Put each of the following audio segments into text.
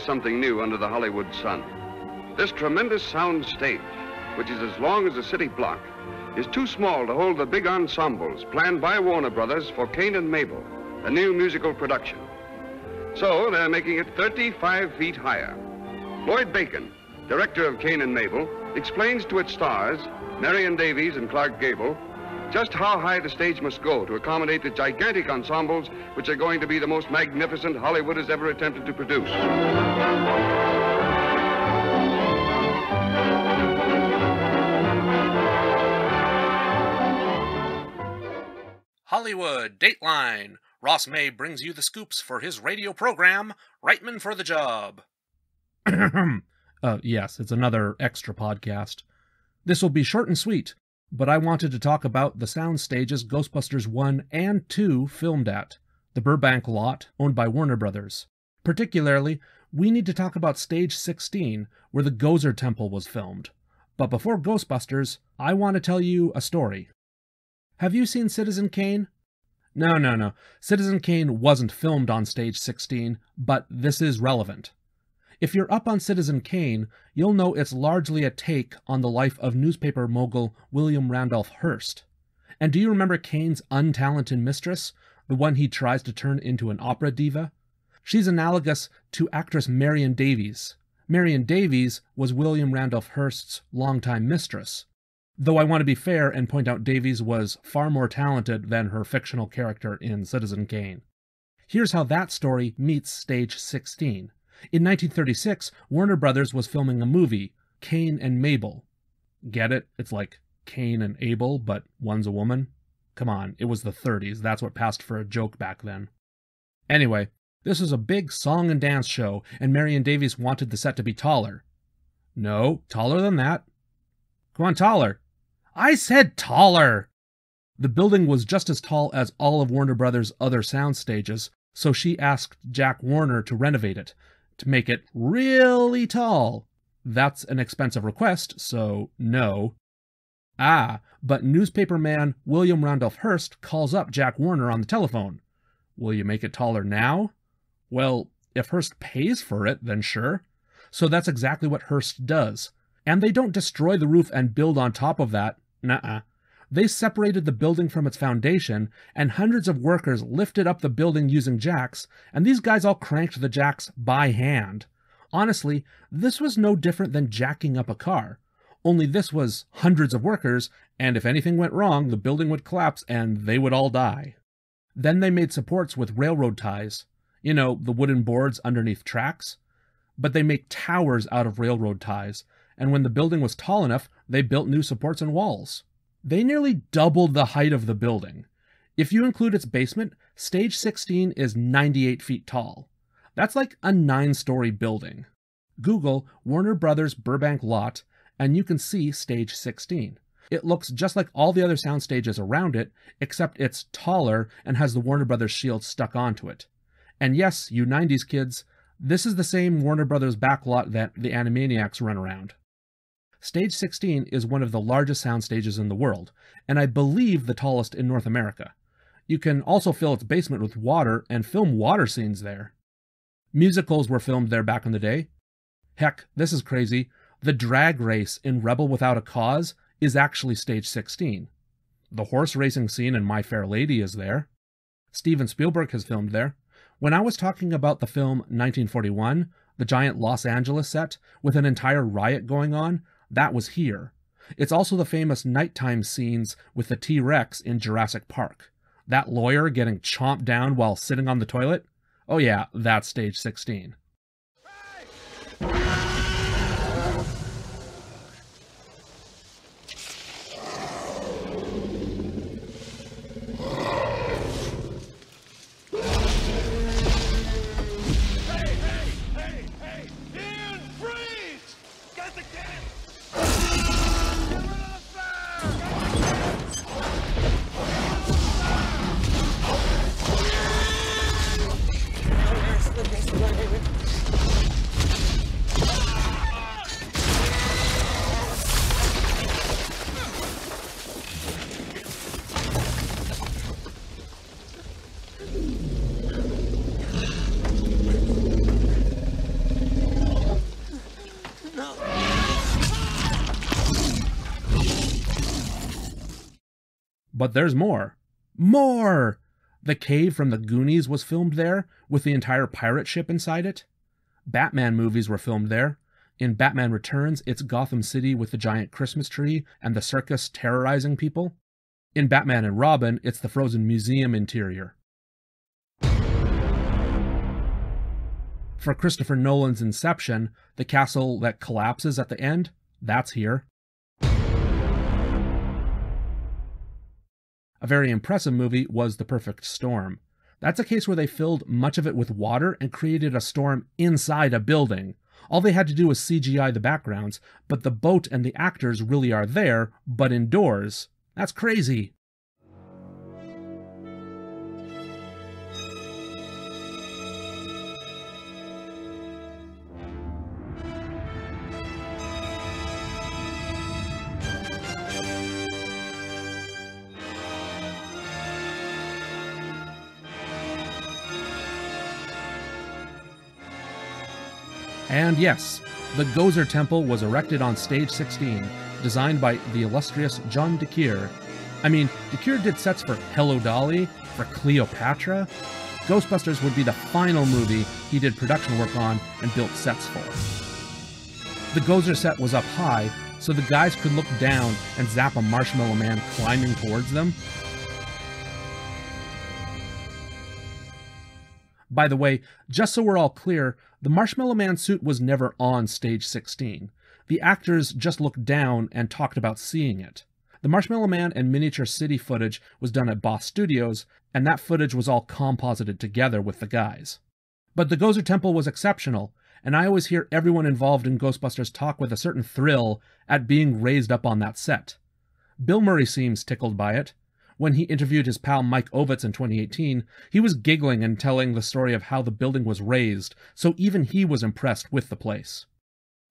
is something new under the Hollywood sun. This tremendous sound stage, which is as long as a city block, is too small to hold the big ensembles planned by Warner Brothers for Cain and Mabel, a new musical production. So they're making it 35 feet higher. Lloyd Bacon, director of Cain and Mabel, explains to its stars, Marion Davies and Clark Gable, just how high the stage must go to accommodate the gigantic ensembles which are going to be the most magnificent Hollywood has ever attempted to produce. Hollywood Dateline. Ross May brings you the scoops for his radio program, Reitman for the Job. uh, yes, it's another extra podcast. This will be short and sweet but I wanted to talk about the sound stages Ghostbusters 1 and 2 filmed at, the Burbank lot owned by Warner Brothers. Particularly, we need to talk about stage 16, where the Gozer Temple was filmed. But before Ghostbusters, I want to tell you a story. Have you seen Citizen Kane? No, no, no. Citizen Kane wasn't filmed on stage 16, but this is relevant. If you're up on Citizen Kane, you'll know it's largely a take on the life of newspaper mogul William Randolph Hearst. And do you remember Kane's untalented mistress, the one he tries to turn into an opera diva? She's analogous to actress Marion Davies. Marion Davies was William Randolph Hearst's longtime mistress. Though I want to be fair and point out Davies was far more talented than her fictional character in Citizen Kane. Here's how that story meets stage 16. In 1936, Warner Brothers was filming a movie, Cain and Mabel. Get it? It's like Cain and Abel, but one's a woman. Come on, it was the 30s. That's what passed for a joke back then. Anyway, this was a big song and dance show, and Marion Davies wanted the set to be taller. No, taller than that. Come on, taller. I said taller! The building was just as tall as all of Warner Brothers' other sound stages, so she asked Jack Warner to renovate it, to make it really tall. That's an expensive request, so no. Ah, but newspaper man William Randolph Hearst calls up Jack Warner on the telephone. Will you make it taller now? Well, if Hearst pays for it, then sure. So that's exactly what Hearst does. And they don't destroy the roof and build on top of that. Nuh-uh. They separated the building from its foundation, and hundreds of workers lifted up the building using jacks, and these guys all cranked the jacks by hand. Honestly, this was no different than jacking up a car. Only this was hundreds of workers, and if anything went wrong, the building would collapse and they would all die. Then they made supports with railroad ties. You know, the wooden boards underneath tracks. But they make towers out of railroad ties, and when the building was tall enough, they built new supports and walls. They nearly doubled the height of the building. If you include its basement, stage 16 is 98 feet tall. That's like a nine story building. Google Warner Brothers Burbank lot, and you can see stage 16. It looks just like all the other sound stages around it, except it's taller and has the Warner Brothers shield stuck onto it. And yes, you 90s kids, this is the same Warner Brothers backlot that the Animaniacs run around. Stage 16 is one of the largest sound stages in the world, and I believe the tallest in North America. You can also fill its basement with water and film water scenes there. Musicals were filmed there back in the day. Heck, this is crazy. The drag race in Rebel Without a Cause is actually stage 16. The horse racing scene in My Fair Lady is there. Steven Spielberg has filmed there. When I was talking about the film 1941, the giant Los Angeles set, with an entire riot going on, that was here. It's also the famous nighttime scenes with the T Rex in Jurassic Park. That lawyer getting chomped down while sitting on the toilet? Oh, yeah, that's stage 16. But there's more. More! The cave from the Goonies was filmed there, with the entire pirate ship inside it. Batman movies were filmed there. In Batman Returns, it's Gotham City with the giant Christmas tree and the circus terrorizing people. In Batman and Robin, it's the Frozen Museum interior. For Christopher Nolan's Inception, the castle that collapses at the end, that's here. A very impressive movie was The Perfect Storm. That's a case where they filled much of it with water and created a storm inside a building. All they had to do was CGI the backgrounds, but the boat and the actors really are there, but indoors. That's crazy. And yes, the Gozer Temple was erected on stage 16, designed by the illustrious John DeCuir. I mean, DeCuir did sets for Hello Dolly, for Cleopatra. Ghostbusters would be the final movie he did production work on and built sets for. The Gozer set was up high, so the guys could look down and zap a marshmallow man climbing towards them. By the way, just so we're all clear, the Marshmallow Man suit was never on stage 16. The actors just looked down and talked about seeing it. The Marshmallow Man and Miniature City footage was done at Boss Studios, and that footage was all composited together with the guys. But the Gozer Temple was exceptional, and I always hear everyone involved in Ghostbusters talk with a certain thrill at being raised up on that set. Bill Murray seems tickled by it, when he interviewed his pal Mike Ovitz in 2018, he was giggling and telling the story of how the building was raised, so even he was impressed with the place.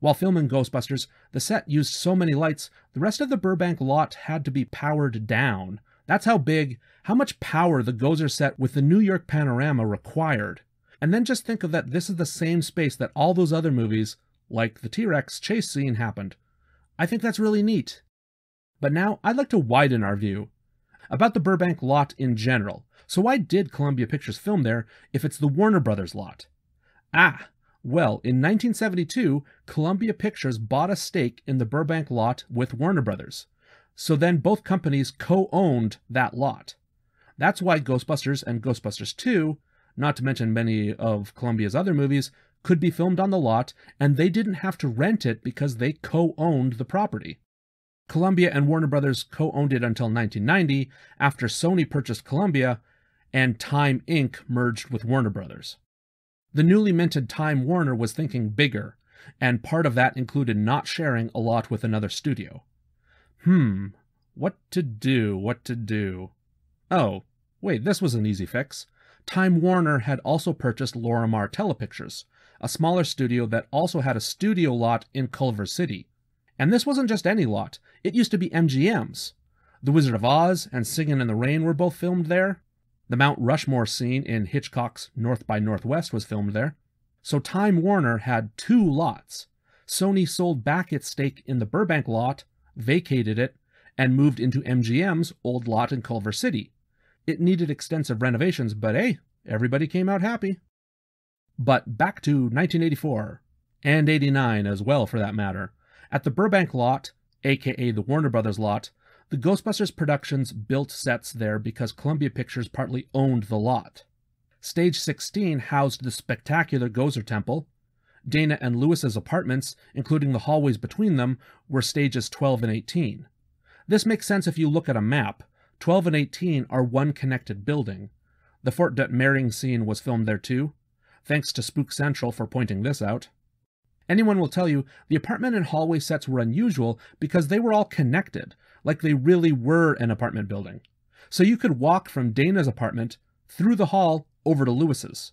While filming Ghostbusters, the set used so many lights, the rest of the Burbank lot had to be powered down. That's how big, how much power the Gozer set with the New York panorama required. And then just think of that this is the same space that all those other movies, like the T Rex chase scene, happened. I think that's really neat. But now I'd like to widen our view about the Burbank lot in general. So why did Columbia Pictures film there if it's the Warner Brothers lot? Ah, well, in 1972, Columbia Pictures bought a stake in the Burbank lot with Warner Brothers. So then both companies co owned that lot. That's why Ghostbusters and Ghostbusters 2, not to mention many of Columbia's other movies, could be filmed on the lot, and they didn't have to rent it because they co owned the property. Columbia and Warner Brothers co owned it until 1990 after Sony purchased Columbia and Time Inc. merged with Warner Brothers. The newly minted Time Warner was thinking bigger, and part of that included not sharing a lot with another studio. Hmm, what to do, what to do. Oh, wait, this was an easy fix. Time Warner had also purchased Lorimar Telepictures, a smaller studio that also had a studio lot in Culver City. And this wasn't just any lot, it used to be MGM's. The Wizard of Oz and Singin' in the Rain were both filmed there. The Mount Rushmore scene in Hitchcock's North by Northwest was filmed there. So Time Warner had two lots. Sony sold back its stake in the Burbank lot, vacated it, and moved into MGM's old lot in Culver City. It needed extensive renovations, but hey, everybody came out happy. But back to 1984, and 89 as well for that matter. At the Burbank lot, aka the Warner Brothers lot, the Ghostbusters Productions built sets there because Columbia Pictures partly owned the lot. Stage 16 housed the spectacular Gozer Temple. Dana and Louis's apartments, including the hallways between them, were stages 12 and 18. This makes sense if you look at a map. 12 and 18 are one connected building. The Fort Dutt Detmerring scene was filmed there too. Thanks to Spook Central for pointing this out. Anyone will tell you the apartment and hallway sets were unusual because they were all connected, like they really were an apartment building. So you could walk from Dana's apartment through the hall over to Louis's.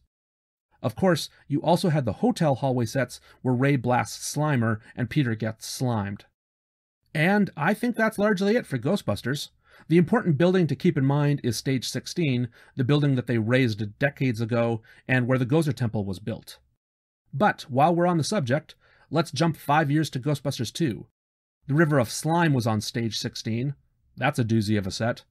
Of course, you also had the hotel hallway sets where Ray blasts Slimer and Peter gets slimed. And I think that's largely it for Ghostbusters. The important building to keep in mind is Stage 16, the building that they raised decades ago and where the Gozer Temple was built. But while we're on the subject, Let's jump five years to Ghostbusters 2. The River of Slime was on stage 16. That's a doozy of a set.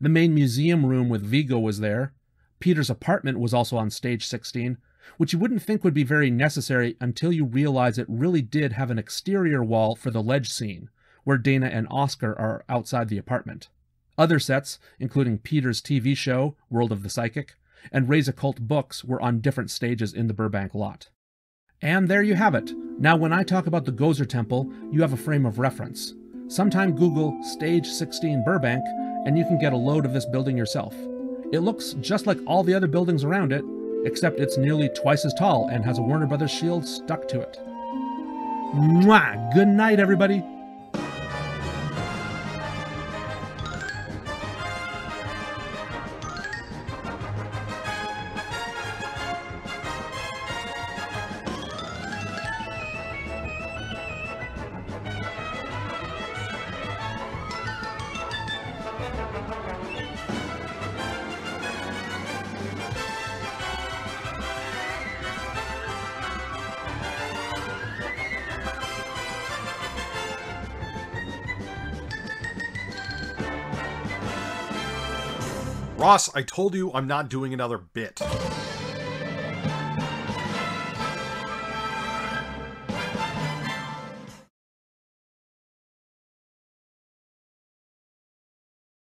The main museum room with Vigo was there. Peter's apartment was also on stage 16, which you wouldn't think would be very necessary until you realize it really did have an exterior wall for the ledge scene, where Dana and Oscar are outside the apartment. Other sets, including Peter's TV show, World of the Psychic, and Ray's Occult Books, were on different stages in the Burbank lot. And there you have it. Now, when I talk about the Gozer Temple, you have a frame of reference. Sometime Google Stage 16 Burbank, and you can get a load of this building yourself. It looks just like all the other buildings around it, except it's nearly twice as tall and has a Warner Brothers shield stuck to it. Mwah! Good night, everybody! Ross, I told you I'm not doing another bit.